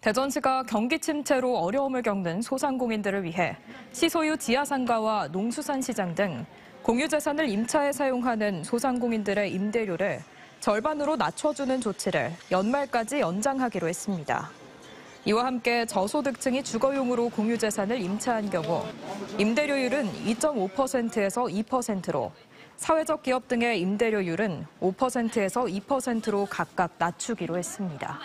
대전시가 경기 침체로 어려움을 겪는 소상공인들을 위해 시소유 지하상가와 농수산시장 등 공유재산을 임차에 사용하는 소상공인들의 임대료를 절반으로 낮춰주는 조치를 연말까지 연장하기로 했습니다. 이와 함께 저소득층이 주거용으로 공유재산을 임차한 경우 임대료율은 2.5%에서 2%로 사회적 기업 등의 임대료율은 5%에서 2%로 각각 낮추기로 했습니다.